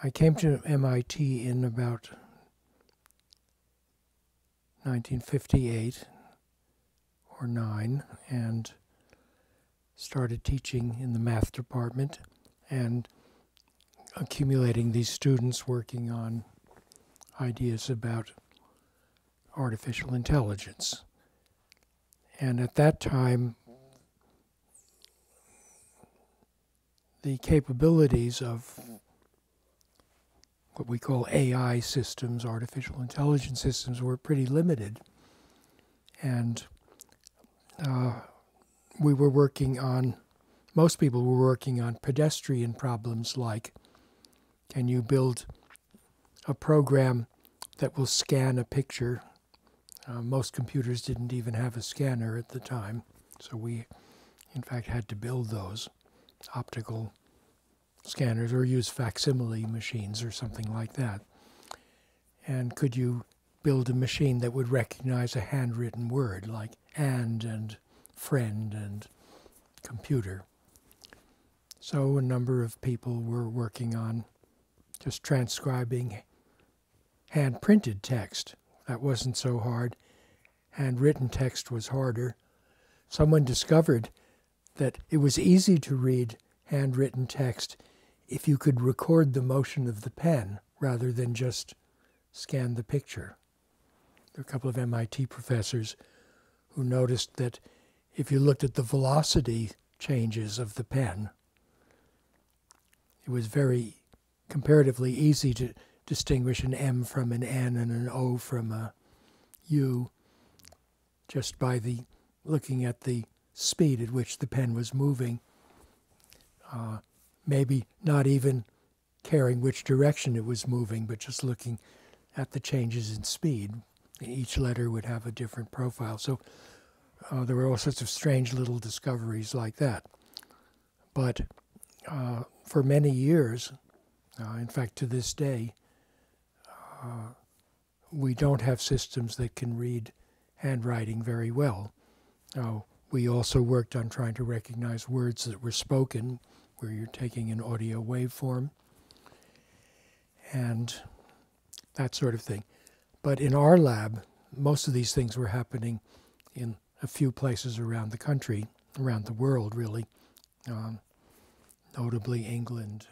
I came to MIT in about 1958 or 9 and started teaching in the math department and accumulating these students working on ideas about artificial intelligence. And at that time, the capabilities of what we call AI systems, artificial intelligence systems, were pretty limited. And uh, we were working on, most people were working on pedestrian problems like can you build a program that will scan a picture? Uh, most computers didn't even have a scanner at the time, so we, in fact, had to build those optical scanners or use facsimile machines or something like that. And could you build a machine that would recognize a handwritten word like and and friend and computer? So a number of people were working on just transcribing hand printed text. That wasn't so hard. Handwritten text was harder. Someone discovered that it was easy to read handwritten text if you could record the motion of the pen rather than just scan the picture. There are a couple of MIT professors who noticed that if you looked at the velocity changes of the pen, it was very comparatively easy to distinguish an M from an N and an O from a U just by the looking at the speed at which the pen was moving. Uh, maybe not even caring which direction it was moving, but just looking at the changes in speed. Each letter would have a different profile. So uh, there were all sorts of strange little discoveries like that. But uh, for many years, uh, in fact, to this day, uh, we don't have systems that can read handwriting very well. We also worked on trying to recognize words that were spoken, where you're taking an audio waveform, and that sort of thing. But in our lab, most of these things were happening in a few places around the country, around the world, really, um, notably England